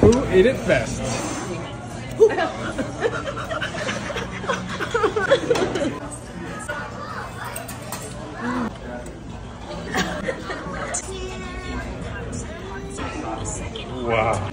Who ate it best? wow.